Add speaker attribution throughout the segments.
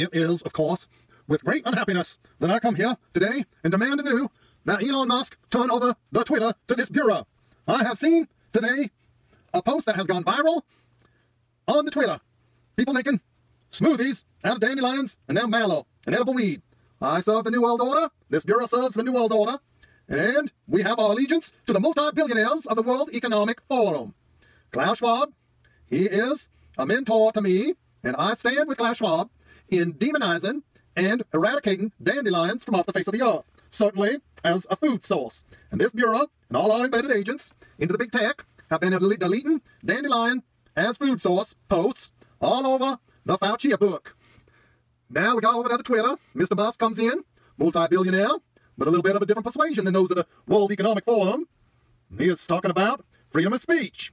Speaker 1: It is, of course, with great unhappiness that I come here today and demand anew that Elon Musk turn over the Twitter to this bureau. I have seen today a post that has gone viral on the Twitter. People making smoothies out of dandelions and now mallow, an edible weed. I serve the New World Order. This bureau serves the New World Order. And we have our allegiance to the multi-billionaires of the World Economic Forum. Klaus Schwab, he is a mentor to me, and I stand with Klaus Schwab in demonizing and eradicating dandelions from off the face of the earth, certainly as a food source. And this Bureau and all our embedded agents into the big tech have been deleting dandelion as food source posts all over the Fauci book. Now we go over there to Twitter. Mr. Musk comes in, multi-billionaire, but a little bit of a different persuasion than those of the World Economic Forum. He is talking about freedom of speech.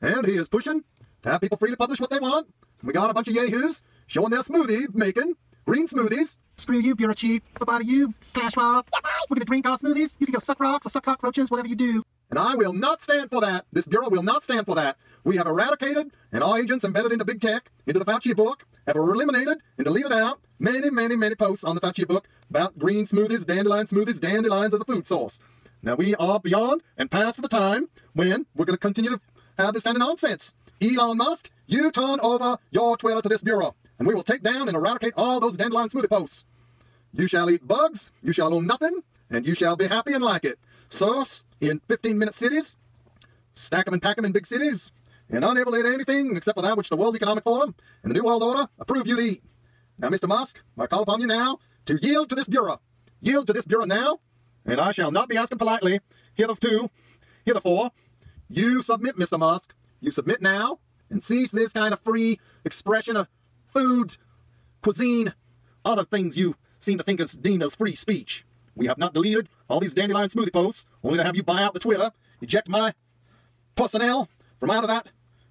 Speaker 1: And he is pushing to have people freely publish what they want. We got a bunch of yahoos showing their smoothie making, green smoothies.
Speaker 2: Screw you, Bureau Chief. Bye-bye to you, Cash Schwab. We're gonna drink our smoothies. You can go suck rocks or suck cockroaches, whatever you do.
Speaker 1: And I will not stand for that. This Bureau will not stand for that. We have eradicated, and all agents embedded into big tech, into the Fauci book, have eliminated and deleted out many, many, many posts on the Fauci book about green smoothies, dandelion smoothies, dandelions as a food source. Now we are beyond and past the time when we're going to continue to have this kind of nonsense. Elon Musk, you turn over your Twitter to this bureau, and we will take down and eradicate all those dandelion smoothie posts. You shall eat bugs, you shall own nothing, and you shall be happy and like it. Serfs in 15-minute cities, stack them and pack them in big cities, and unable to eat anything except for that which the World Economic Forum and the New World Order approve you to eat. Now, Mr. Musk, I call upon you now to yield to this bureau. Yield to this bureau now, and I shall not be asking politely, hitherto, hitherefore. You submit, Mr. Musk. You submit now, and cease this kind of free expression of food, cuisine, other things you seem to think is deemed as free speech. We have not deleted all these dandelion smoothie posts, only to have you buy out the Twitter, eject my personnel from out of that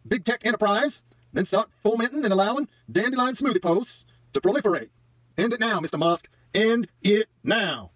Speaker 1: big tech enterprise, then start fomenting and allowing dandelion smoothie posts to proliferate. End it now, Mr. Musk. End it now.